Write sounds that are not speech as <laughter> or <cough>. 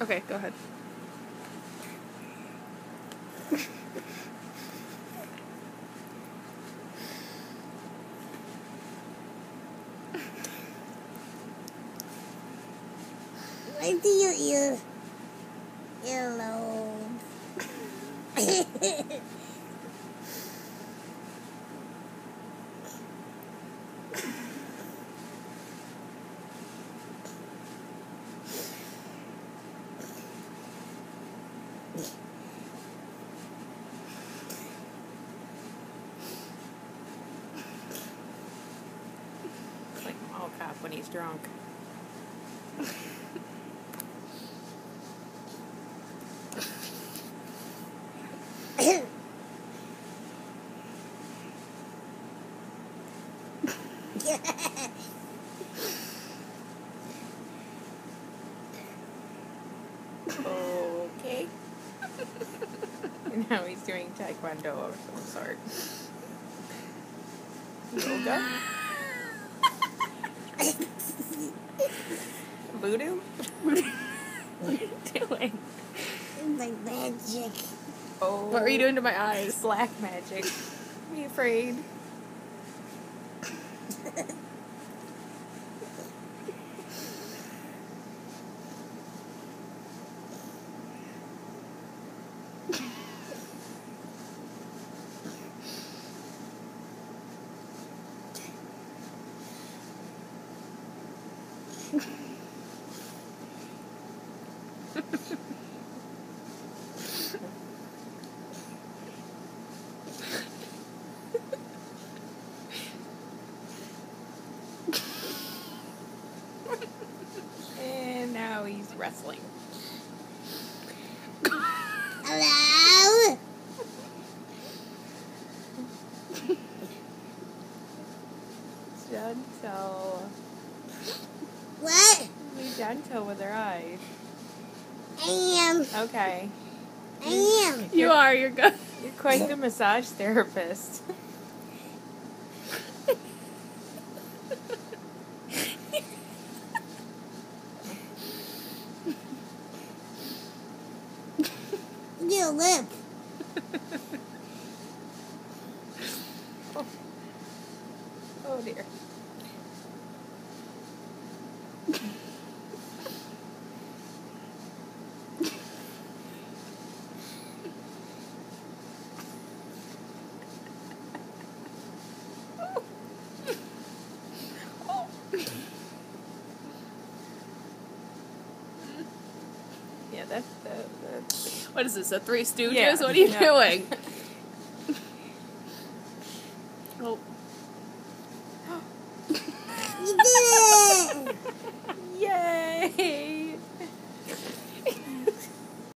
Okay, go ahead. Right to your ear. Earlobe. <laughs> It's like oh, mall cop when he's drunk. Okay. <laughs> now he's doing taekwondo of some sort. Yoga? Voodoo? What are you doing? like magic. Oh. What are you doing to my eyes? Black magic. Be afraid. <laughs> And now he's wrestling. Hello? Gentle. What? Be gentle with her eyes. I am. Okay. I am. You are, you're good. <laughs> You're quite the massage therapist. Your lip. <laughs> Oh, oh dear. Yeah, that, that's What is this, the Three Stooges? Yeah, What are you yeah. doing? oh, You did it. Yay!